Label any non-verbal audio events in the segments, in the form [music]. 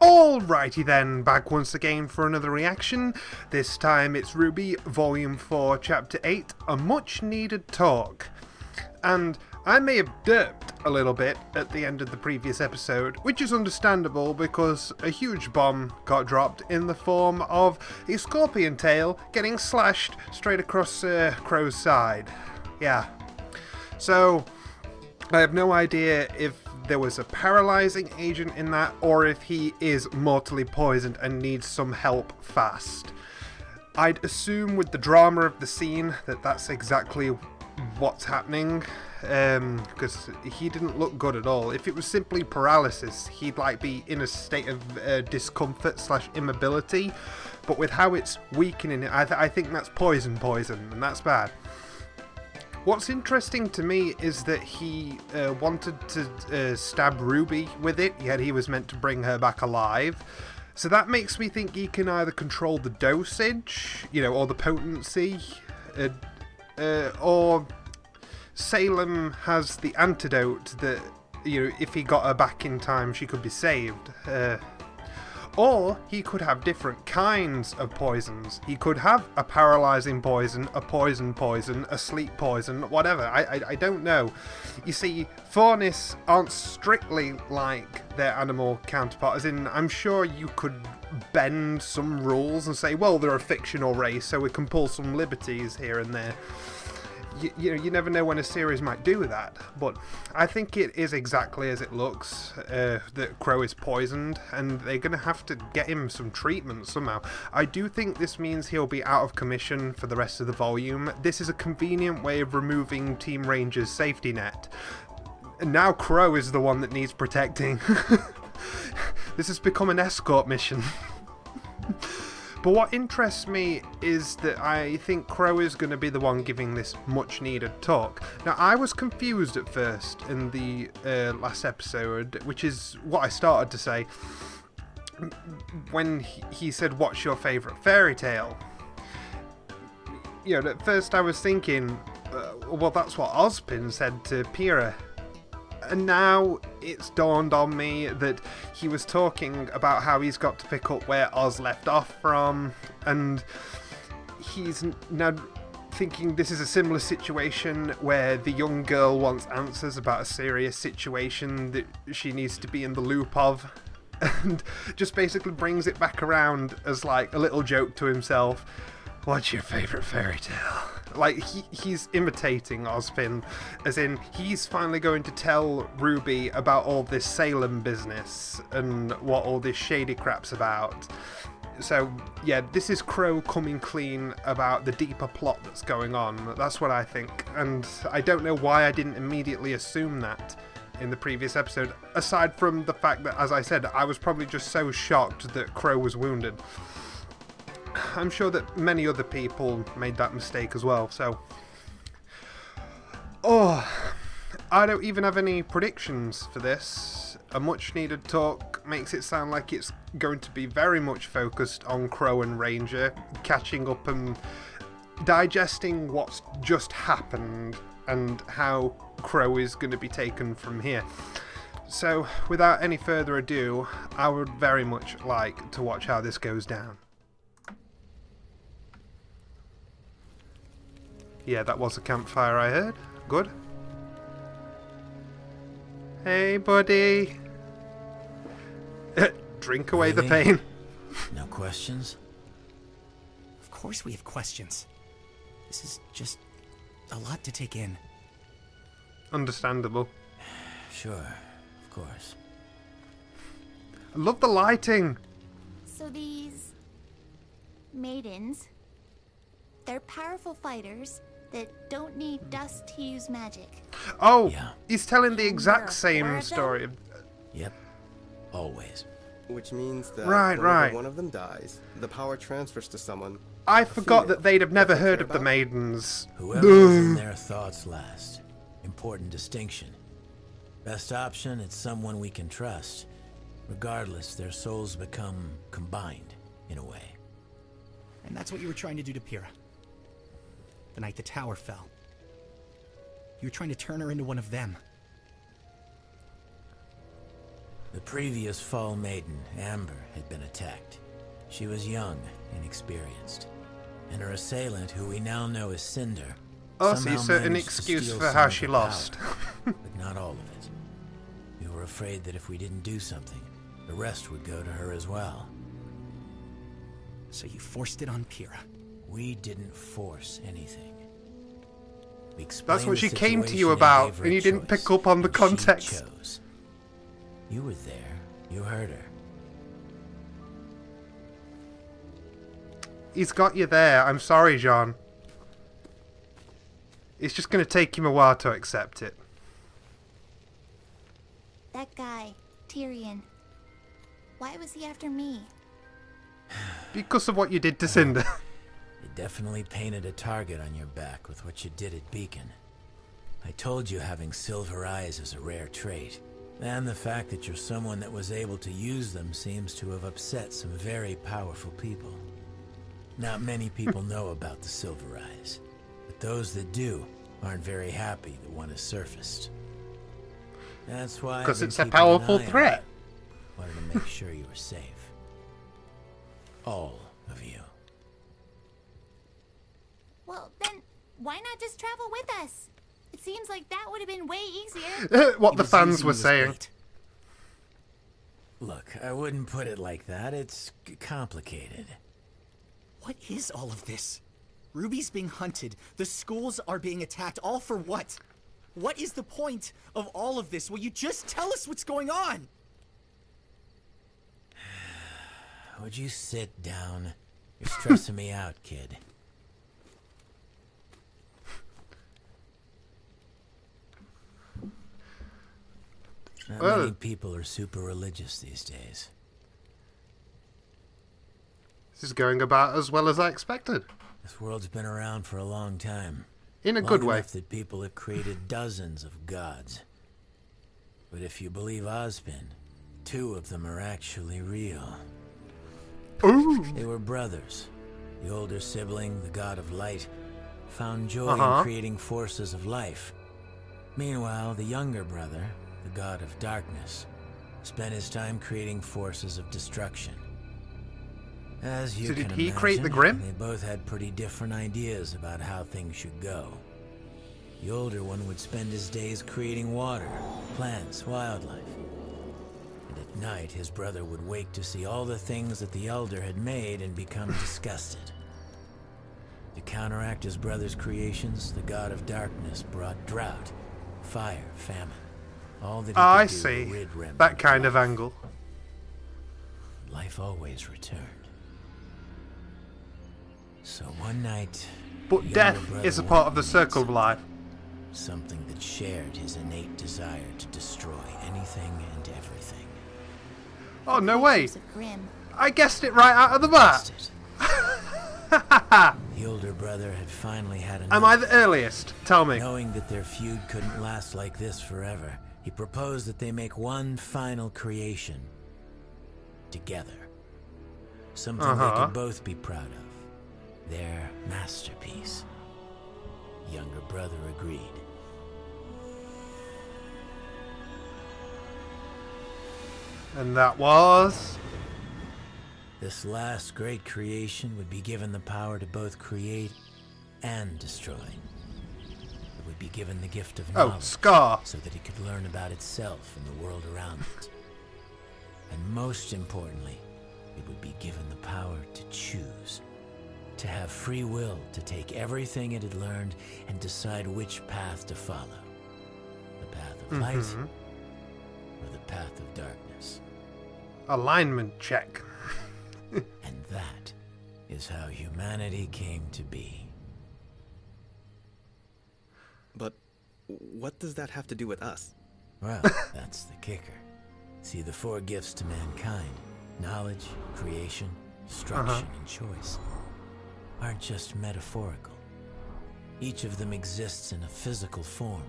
Alrighty then, back once again for another reaction. This time it's RWBY, Volume 4, Chapter 8, A Much Needed Talk. And I may have derped a little bit at the end of the previous episode, which is understandable because a huge bomb got dropped in the form of a scorpion tail getting slashed straight across uh, Qrow's side. Yeah. So, I have no idea if there was a paralyzing agent in that or if he is mortally poisoned and needs some help fast. I'd assume with the drama of the scene that that's exactly what's happening because um, he didn't look good at all. If it was simply paralysis, he'd like be in a state of uh, discomfort slash immobility. But with how it's weakening I, th I think that's poison poison, and that's bad. What's interesting to me is that he uh, wanted to uh, stab Ruby with it, yet he was meant to bring her back alive. So that makes me think he can either control the dosage, you know, or the potency, uh, uh or Salem has the antidote that, you know, if he got her back in time, she could be saved. Or he could have different kinds of poisons. He could have a paralyzing poison, a poison poison, a sleep poison, whatever. I, I, I don't know. You see, Faunus aren't strictly like their animal counterpart, as in, I'm sure you could bend some rules and say, well, they're a fictional race, so we can pull some liberties here and there you, you, know, you never know when a series might do that, but I think it is exactly as it looks uh, that Qrow is poisoned, and they're going to have to get him some treatment somehow. I do think this means he'll be out of commission for the rest of the volume. This is a convenient way of removing Team RNJR's safety net. And now Qrow is the one that needs protecting. [laughs] this has become an escort mission. [laughs] But what interests me is that I think Qrow is going to be the one giving this much needed talk. Now, I was confused at first in the uh, last episode, which is what I started to say when he said, What's your favourite fairy tale? You know, at first I was thinking, uh, well, that's what Ozpin said to Pyrrha and now it's dawned on me that he was talking about how he's got to pick up where Oz left off from, and he's now thinking this is a similar situation where the young girl wants answers about a serious situation that she needs to be in the loop of. [laughs] And just basically brings it back around as like a little joke to himself. What's your favourite fairy tale? Like, he, he's imitating Ozpin, as in, he's finally going to tell Ruby about all this Salem business and what all this shady crap's about. So, yeah, this is Qrow coming clean about the deeper plot that's going on. That's what I think. And I don't know why I didn't immediately assume that in the previous episode, aside from the fact that, as I said, I was probably just so shocked that Qrow was wounded. I'm sure that many other people made that mistake as well, so... Oh, I don't even have any predictions for this. A much needed talk makes it sound like it's going to be very much focused on Qrow and RNJR, catching up and digesting what's just happened and how Qrow is going to be taken from here. So, without any further ado, I would very much like to watch how this goes down. Yeah, that was a campfire I heard. Good. Hey, buddy. [laughs] Drink away really? the pain. no questions? Of course we have questions. This is just a lot to take in. Understandable. Sure, of course. I love the lighting. So these maidens, they're powerful fighters, that don't need dust to use magic. Oh, yeah. he's telling the exact same story. Yep, always. Which means that right, right. one of them dies, the power transfers to someone. I forgot that they'd have never heard of the maidens. Whoever in their thoughts last. Important distinction. Best option, it's someone we can trust. Regardless, their souls become combined, in a way. And that's what you were trying to do to Pyrrha the night the tower fell. You were trying to turn her into one of them. The previous Fall Maiden, Amber, had been attacked. She was young, inexperienced. And her assailant, who we now know as Cinder, Oh, so somehow you certain managed excuse for how she lost. power, but not all of it. We were afraid that if we didn't do something, the rest would go to her as well. So you forced it on Pyrrha. We didn't force anything. We That's what she came to you about, gave and you didn't pick up on the context. chose. You were there. You heard her. He's got you there. I'm sorry, Jaune. It's just going to take him a while to accept it. That guy, Tyrian. Why was he after me? Because of what you did to Cinder. [sighs] [laughs] You definitely painted a target on your back with what you did at Beacon. I told you having silver eyes is a rare trait. And the fact that you're someone that was able to use them seems to have upset some very powerful people. Not many [laughs] people know about the silver eyes, but those that do aren't very happy that one has surfaced. That's why Because it's a powerful threat. Wanted to make sure you were safe. All of you. Why not just travel with us? It seems like that would have been way easier. [laughs] what He the fans were saying. bait. Look, I wouldn't put it like that. It's c- complicated. What is all of this? Ruby's being hunted. The schools are being attacked. All for what? What is the point of all of this? Will you just tell us what's going on? [sighs] Would you sit down? You're stressing me out, kid. Not many people are super religious these days. This is going about as well as I expected. This world's been around for a long time. In a Long good way. that people have created dozens of gods. But if you believe Ozpin, two of them are actually real. Ooh. They were brothers. The older sibling, the god of light, found joy Uh-huh. in creating forces of life. Meanwhile, the younger brother, the god of darkness, spent his time creating forces of destruction. As you So did can he create the imagine, Grimm? They both had pretty different ideas about how things should go. The older one would spend his days creating water, plants, wildlife. And at night, his brother would wake to see all the things that the elder had made and become [laughs] disgusted. To counteract his brother's creations, the god of darkness brought drought, fire, famine. All that he I do see. rid That of kind of life. angle. Life always returned. So one night, But death is a part of the circle of life. Something that shared his innate desire to destroy anything and everything. Oh, no way. Creatures of Grimm. I guessed it right out of the bat. [laughs] The older brother had finally had enough. Am I the earliest? Tell me. Knowing that their feud couldn't last like this forever, he proposed that they make one final creation together. Something they Uh-huh. could both be proud of. Their masterpiece. Younger brother agreed. And that was. This last great creation would be given the power to both create and destroy. Be given the gift of Oh, knowledge Scar. so that it could learn about itself and the world around it. And most importantly, it would be given the power to choose. To have free will to take everything it had learned and decide which path to follow. The path of light Mhm. or the path of darkness. Alignment check. [laughs] And that is how humanity came to be. But what does that have to do with us? Well, [laughs] that's the kicker. See, the four gifts to mankind knowledge, creation, destruction, uh-huh. and choice aren't just metaphorical. Each of them exists in a physical form,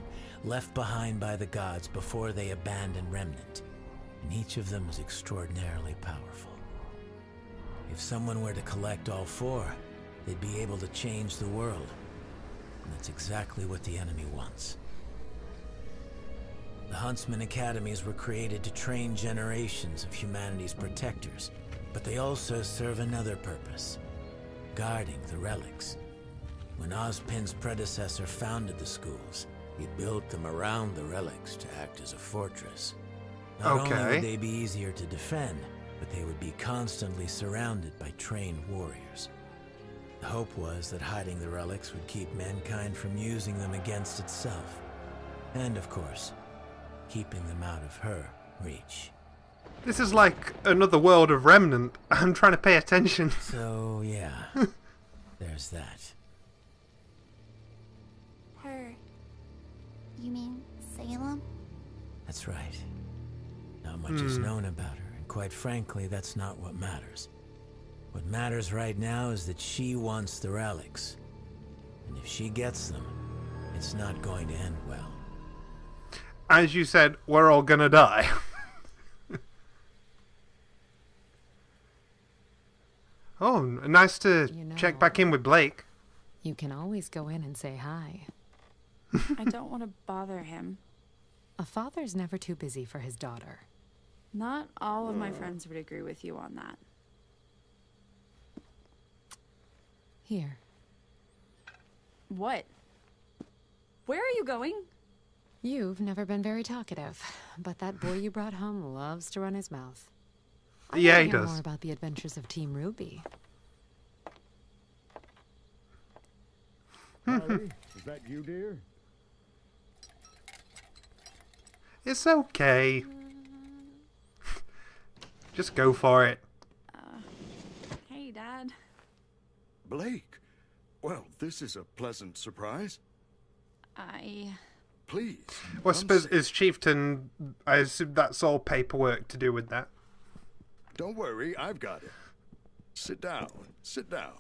left behind by the gods before they abandoned Remnant, and each of them is extraordinarily powerful. If someone were to collect all four, they'd be able to change the world. And that's exactly what the enemy wants. The Huntsman Academies were created to train generations of humanity's protectors, but they also serve another purpose guarding the relics. When Ozpin's predecessor founded the schools, he built them around the relics to act as a fortress. Not only would they be easier to defend, but they would be constantly surrounded by trained warriors. The hope was that hiding the relics would keep mankind from using them against itself. And, of course, keeping them out of her reach. This is like another world of Remnant. [laughs] I'm trying to pay attention. [laughs] So, yeah, [laughs] there's that. Her. You mean Salem? That's right. Not much is hmm. known about her, and quite frankly, that's not what matters. What matters right now is that she wants the relics. And if she gets them, it's not going to end well. As you said, we're all gonna die. [laughs] oh, nice to You know- check back in with Blake. You can always go in and say hi. [laughs] I don't want to bother him. A father's never too busy for his daughter. Not all of my mm. friends would agree with you on that. Here. What? Where are you going? You've never been very talkative, but that boy you brought home loves to run his mouth. I Yeah, wanna he hear does. More about the adventures of Team RWBY. Kali, hmm. is that you, dear? It's okay. Just go for it. Uh, hey, Dad. Blake. Well, this is a pleasant surprise. I. Please. Well, I suppose sit. is Chieftain. I assume that's all paperwork to do with that. Don't worry, I've got it. Sit down. Sit down.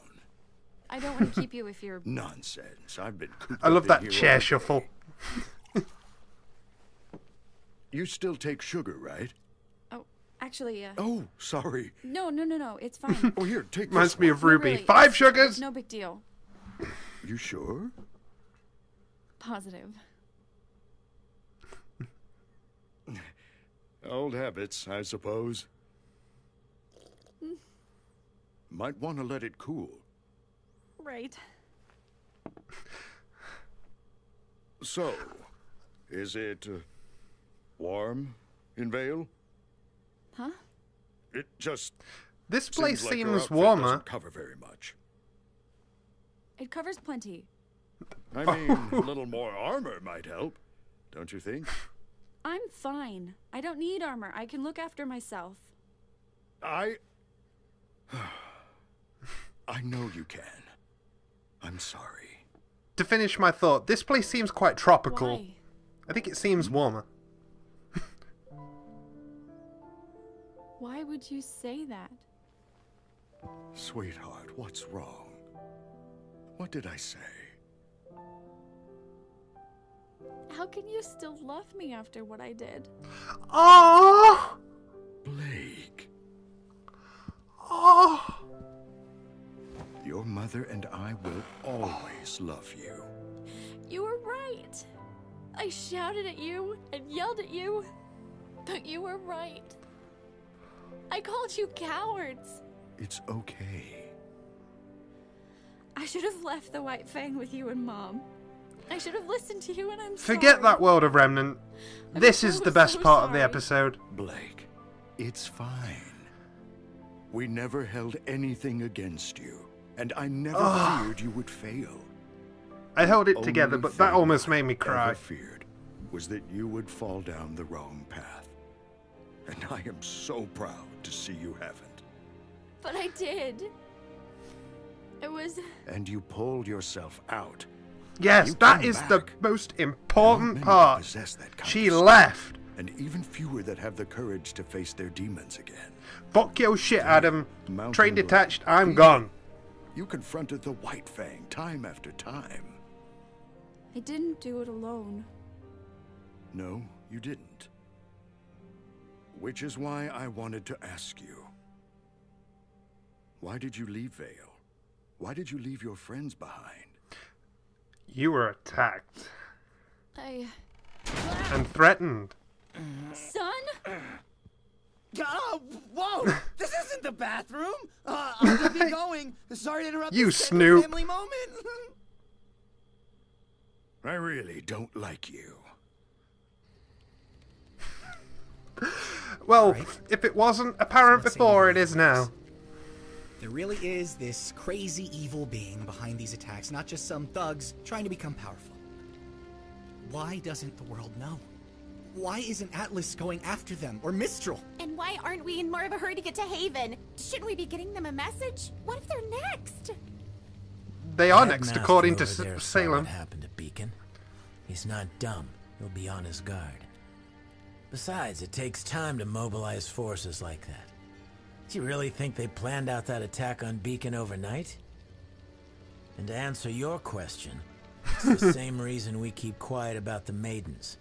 I don't want to keep you if you're. [laughs] Nonsense. I've been I love that chair shuffle. You still take sugar, right? Oh, actually, uh. Oh, sorry. No, no, no, no. It's [laughs] fine. Oh, here, take Reminds this me one. of No, Ruby. really, Five it's- sugars. it's no big deal. You sure? Positive. Old habits, I suppose. Might want to let it cool. Right. So, is it uh, warm in Vale? Huh? It just This place seems like seems outfit warmer. doesn't cover very much. It covers plenty. I [laughs] mean, a little more armor might help, don't you think? I'm fine. I don't need armor. I can look after myself. I. [sighs] I know you can. I'm sorry. To finish my thought, this place seems quite tropical. Why? I think it seems warmer. [laughs] Why would you say that? Sweetheart, what's wrong? What did I say? How can you still love me after what I did? Oh, Blake, oh. your mother and I will always love you. You were right. I shouted at you and yelled at you, but you were right. I called you cowards. It's okay. I should have left the White Fang with you and Mom. I should have listened to you, and I'm Forget sorry. that world of Remnant. I'm This is the best so part of the episode. Blake, it's fine. We never held anything against you, and I never Ugh. feared you would fail. I held it together, but that almost made me ever I feared was that you would fall down the wrong path. And I am so proud to see you haven't. But I did. It was. And you pulled yourself out. Yes, that is that came is the most important part. possess that kind She of left. And even fewer that have the courage to face their demons again. Fuck your shit, Adam. Mountain Train detached, I'm Even- gone. You confronted the White Fang time after time. I didn't do it alone. No, you didn't. Which is why I wanted to ask you. Why did you leave Vale? Why did you leave your friends behind? You were attacked I. and threatened. Sun? Uh, whoa! this isn't the bathroom! Uh, I'm gonna be [laughs] going. Sorry to interrupt You this snoop. family moment. [laughs] I really don't like you. Well, Right. if it wasn't apparent before, it is now. There really is this crazy evil being behind these attacks, not just some thugs trying to become powerful. Why doesn't the world know? Why isn't Atlas going after them, or Mistral? And why aren't we in more of a hurry to get to Haven? Shouldn't we be getting them a message? What if they're next? They are The next, according to S- Salem. What happened to Beacon? He's not dumb. He'll be on his guard. Besides, it takes time to mobilize forces like that. Do you really think they planned out that attack on Beacon overnight? And to answer your question, it's the [laughs] same reason we keep quiet about the Maidens.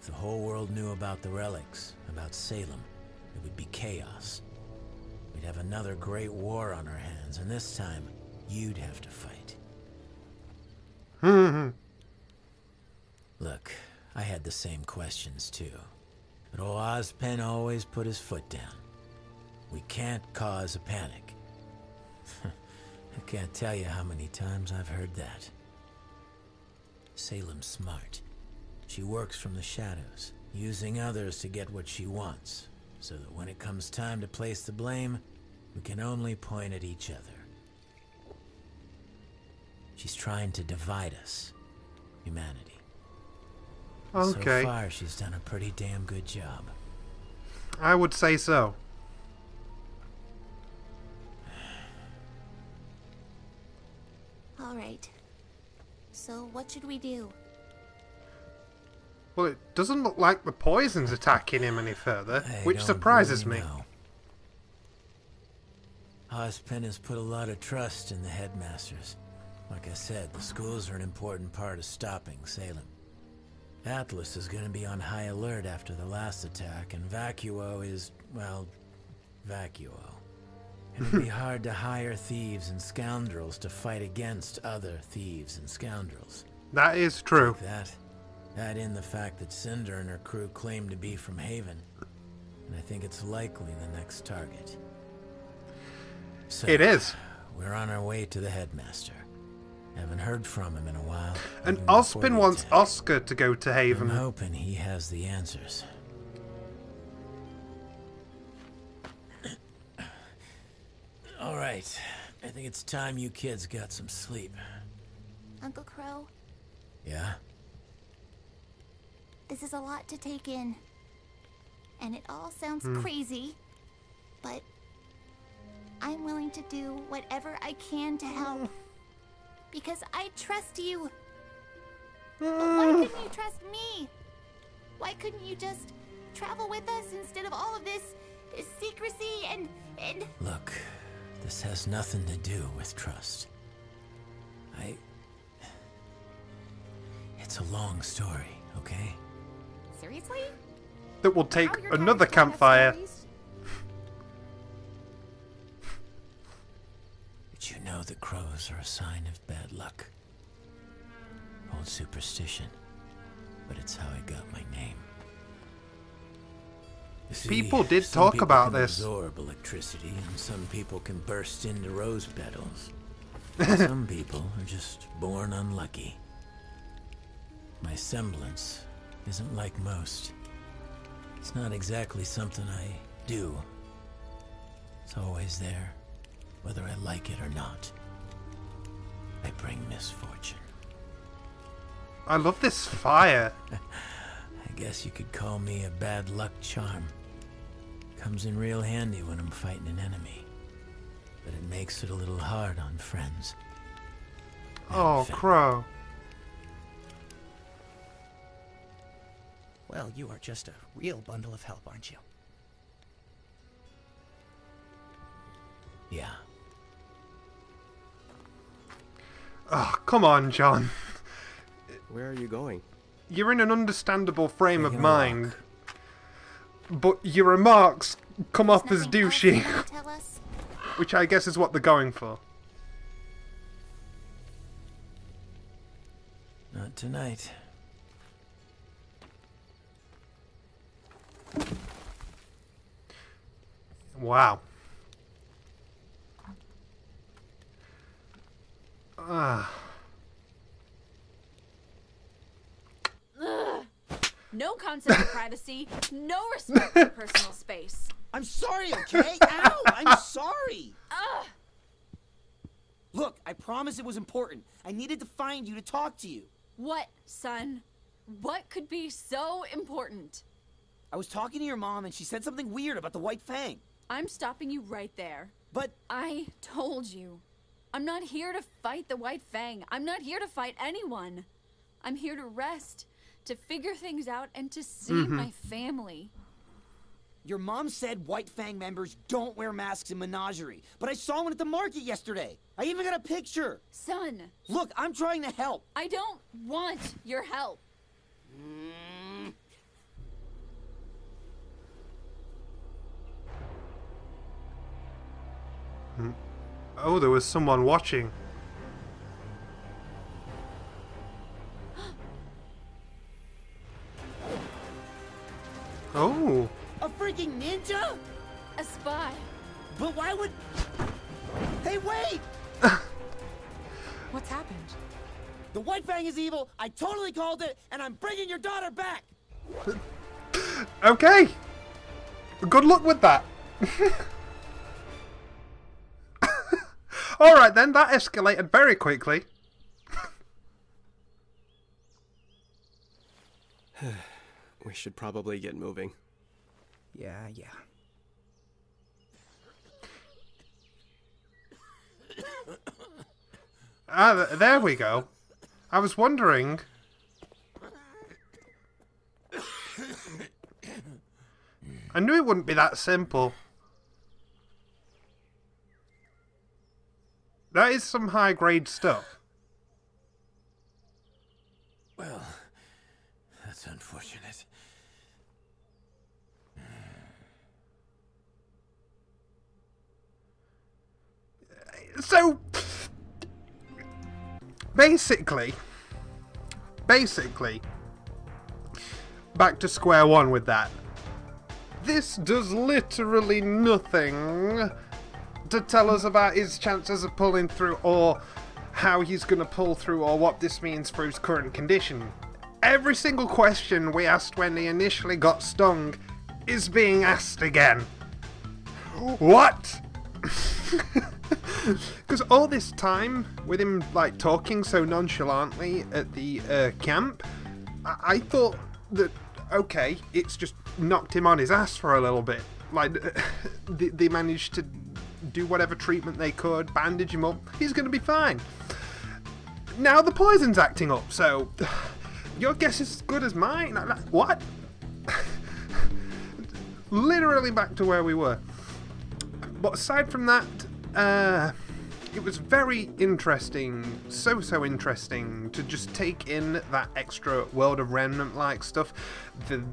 If the whole world knew about the relics, about Salem, it would be chaos. We'd have another great war on our hands, and this time, you'd have to fight. [laughs] Look, I had the same questions too. But old Ozpin always put his foot down. We can't cause a panic. [laughs] I can't tell you how many times I've heard that. Salem's smart. She works from the shadows, using others to get what she wants, so that when it comes time to place the blame, we can only point at each other. She's trying to divide us, humanity. Okay, So far, she's done a pretty damn good job. I would say so. All right. So what should we do? Well, it doesn't look like the poison's attacking him any further, I which surprises really me. know. Ozpin has put a lot of trust in the headmasters. Like I said, the schools are an important part of stopping Salem. Atlas is going to be on high alert after the last attack, and Vacuo is, well, Vacuo. It'll be hard to hire thieves and scoundrels to fight against other thieves and scoundrels. That is true. That, add in the fact that Cinder and her crew claim to be from Haven, and I think it's likely the next target. So, It is. We're on our way to the headmaster. Haven't heard from him in a while. And even before Ozpin the wants attack. Oscar to go to Haven. I'm hoping he has the answers. Right. I think it's time you kids got some sleep. Uncle Qrow, Yeah? this is a lot to take in. And it all sounds Hmm. crazy, but I'm willing to do whatever I can to help. [sighs] Because I trust you. [sighs] But why couldn't you trust me? Why couldn't you just travel with us instead of all of this secrecy and and Look, this has nothing to do with trust. I. It's a long story, okay? seriously? That will take How another guys telling us campfire. stories? [laughs] Did you know that crows are a sign of bad luck? Old superstition, but it's how I got my name. See, People did talk people about this. Absorb electricity, and some people can burst into rose petals. [laughs] Some people are just born unlucky. My semblance isn't like most. It's not exactly something I do. It's always there, whether I like it or not. I bring misfortune. I love this fire. [laughs] I guess you could call me a bad luck charm. Comes in real handy when I'm fighting an enemy. But it makes it a little hard on friends. and Oh, Qrow. Well, you are just a real bundle of help, aren't you? Yeah. Oh, come on, Jaune. Where are you going? You're in an understandable frame of mind, but your remarks come off as Nothing douchey, wanna Tell us? [laughs] which I guess is what they're going for. Not tonight. Wow. Ah. No concept of privacy, no respect for [laughs] personal space. I'm sorry, okay? Ow! I'm sorry! Ugh. Look, I promise it was important. I needed to find you to talk to you. What, Sun? What could be so important? I was talking to your mom and she said something weird about the White Fang. I'm stopping you right there. But I told you. I'm not here to fight the White Fang. I'm not here to fight anyone. I'm here to rest, to figure things out, and to see Mhm. my family. Your mom said White Fang members don't wear masks in Menagerie, but I saw one at the market yesterday. I even got a picture. Sun. Look, I'm trying to help. I don't want your help. Oh, there was someone watching. Oh. A freaking ninja? A spy. But why would... Hey, wait! [laughs] What's happened? The White Fang is evil, I totally called it, and I'm bringing your daughter back! [laughs] Okay. Good luck with that. [laughs] All right then, that escalated very quickly. We should probably get moving. Yeah, yeah. Ah, th- there we go. I was wondering. I knew it wouldn't be that simple. That is some high grade stuff. Well, that's unfortunate. So, basically, basically, back to square one with that. This does literally nothing to tell us about his chances of pulling through or how he's going to pull through or what this means for his current condition. Every single question we asked when he initially got stung is being asked again. What? [laughs] [laughs] Because all this time, with him like talking so nonchalantly at the uh, camp, I-, I thought that okay, it's just knocked him on his ass for a little bit. Like [laughs] they-, they managed to do whatever treatment they could, bandage him up. He's going to be fine. Now the poison's acting up, so [sighs] your guess is as good as mine. What? [laughs] Literally back to where we were. But aside from that, uh, it was very interesting, so so interesting to just take in that extra World of Remnant like stuff, the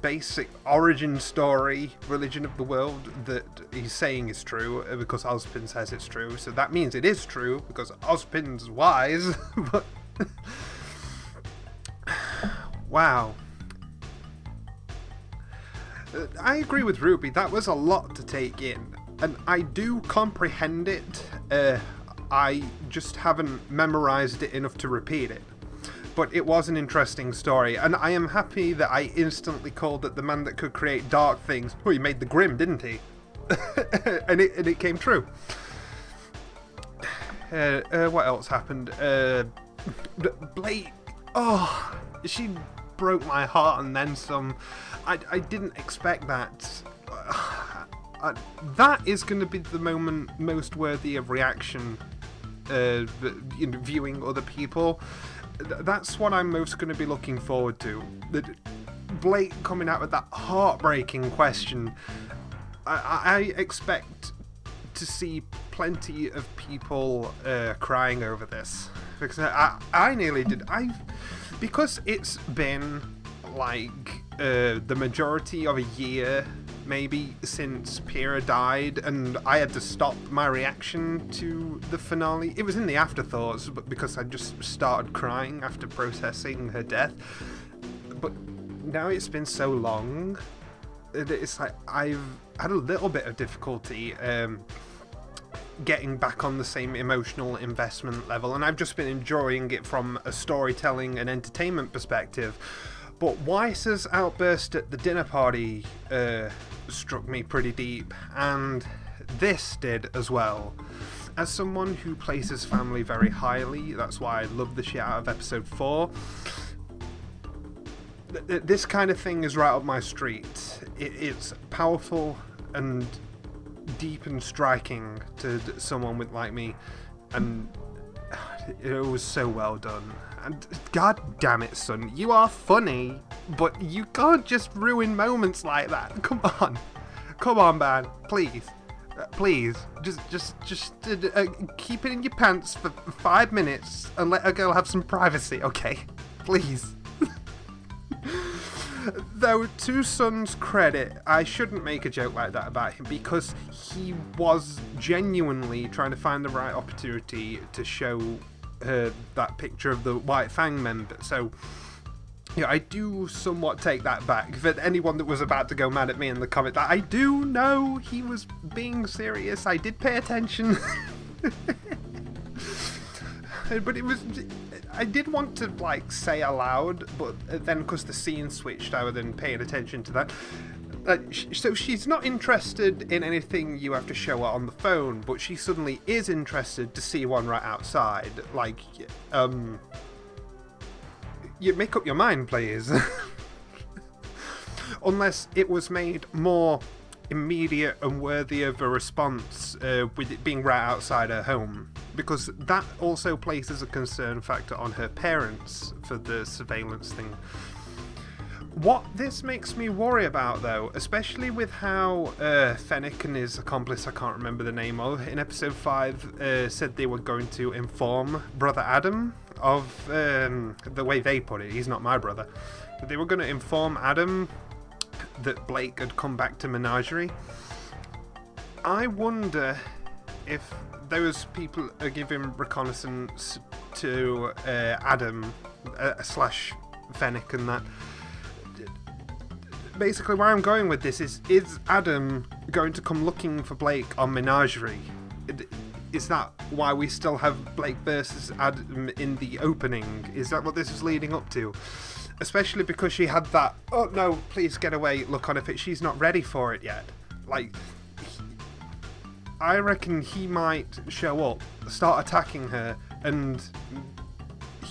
basic origin story, religion of the world that he's saying is true uh, because Ozpin says it's true. So that means it is true because Ozpin's wise. [laughs] but wow. Uh, I agree with Ruby. That was a lot to take in, and I do comprehend it. Uh, I just haven't memorized it enough to repeat it. But it was an interesting story, and I am happy that I instantly called it the man that could create dark things. Oh, he made the Grimm, didn't he? [laughs] and it and it came true. Uh, uh, what else happened? Uh, Blake. Oh, she broke my heart and then some. I, I didn't expect that. That is going to be the moment most worthy of reaction. Uh, you know, viewing other people. Th- That's what I'm most going to be looking forward to. Blake coming out with that heartbreaking question. I, I I expect to see plenty of people uh, crying over this because I, I nearly did. I because it's been like uh, the majority of a year maybe since Pyrrha died, and I had to stop my reaction to the finale. It was in the afterthoughts, but because I just started crying after processing her death. But now it's been so long it- it's like I've had a little bit of difficulty um, getting back on the same emotional investment level, and I've just been enjoying it from a storytelling and entertainment perspective. But Weiss's outburst at the dinner party uh, struck me pretty deep, and this did as well. As someone who places family very highly, that's why I love the shit out of episode 4. th- this kind of thing is right up my street. It, it's powerful and deep and striking to someone with like me, and it was so well done. And god damn it, Sun, you are funny, but you can't just ruin moments like that. [laughs] Come on, come on, man, please. Uh, please, just, just, just uh, uh, keep it in your pants for five minutes and let a girl have some privacy, okay? [laughs] Please. [laughs] Though, to Sun's credit, I shouldn't make a joke like that about him because he was genuinely trying to find the right opportunity to show her that picture of the White Fang member. So, yeah, I do somewhat take that back. For anyone that was about to go mad at me in the comment, that I do know he was being serious. I did pay attention. [laughs] but it was I did want to like say aloud, but then because the scene switched, I was then paying attention to that. Uh, so she's not interested in anything you have to show her on the phone, but she suddenly is interested to see one right outside. Like, um, you make up your mind, please. [laughs] Unless it was made more immediate and worthy of a response uh, with it being right outside her home. Because that also places a concern factor on her parents for the surveillance thing. What this makes me worry about, though, especially with how uh, Fennec and his accomplice, I can't remember the name of, in episode 5, uh, said they were going to inform Brother Adam of um, the way they put it. He's not my brother. But they were going to inform Adam that Blake had come back to Menagerie. I wonder if those people are giving reconnaissance to uh, Adam uh, slash Fennec and that. Basically, where I'm going with this is: is Adam going to come looking for Blake on Menagerie? Is that why we still have Blake versus Adam in the opening? Is that what this is leading up to? Especially because she had that, oh no, please get away look on if face. She's not ready for it yet. Like, I reckon he might show up, start attacking her, and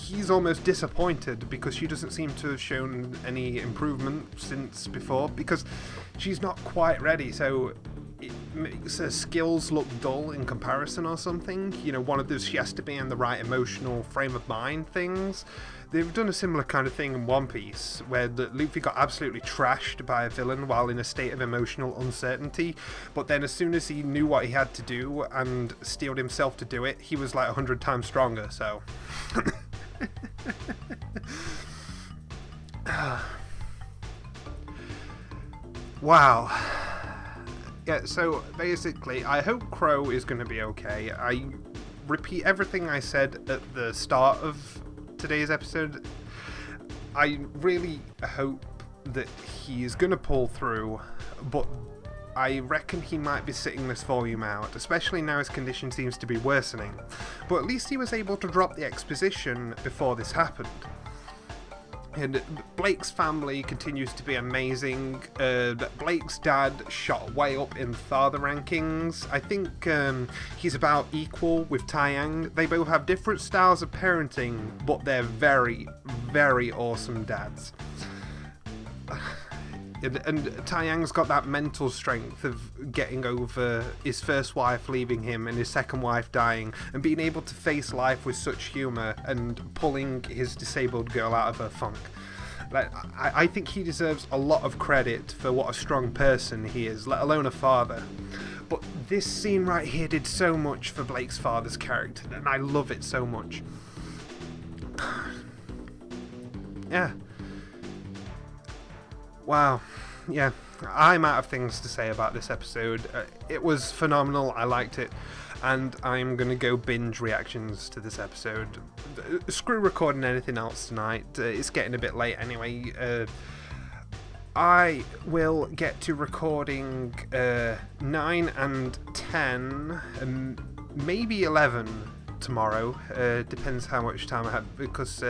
he's almost disappointed because she doesn't seem to have shown any improvement since before because she's not quite ready. So it makes her skills look dull in comparison or something. You know, one of those she has to be in the right emotional frame of mind things. They've done a similar kind of thing in One Piece, where Luffy got absolutely trashed by a villain while in a state of emotional uncertainty, but then as soon as he knew what he had to do and steeled himself to do it, he was like a hundred times stronger, so... [laughs] [sighs] wow. Yeah, so basically, I hope Qrow is going to be okay. I repeat everything I said at the start of today's episode. I really hope that he's going to pull through, but I reckon he might be sitting this volume out, especially now his condition seems to be worsening. But at least he was able to drop the exposition before this happened. And Blake's family continues to be amazing. Uh, Blake's dad shot way up in father rankings. I think um, he's about equal with Taiyang. They both have different styles of parenting, but they're very, very awesome dads. And, and Taiyang's got that mental strength of getting over his first wife leaving him and his second wife dying, and being able to face life with such humour and pulling his disabled girl out of her funk. Like, I, I think he deserves a lot of credit for what a strong person he is, let alone a father. But this scene right here did so much for Blake's father's character, and I love it so much. [sighs] yeah. Wow. Yeah. I'm out of things to say about this episode. Uh, it was phenomenal. I liked it. And I'm going to go binge reactions to this episode. Uh, screw recording anything else tonight. Uh, it's getting a bit late anyway. Uh, I will get to recording uh, 9 and 10, um, maybe 11 tomorrow. Uh, depends how much time I have, because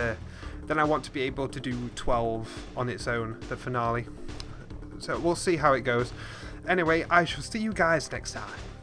then I want to be able to do 12 on its own, the finale. So we'll see how it goes. Anyway, I shall see you guys next time.